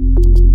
you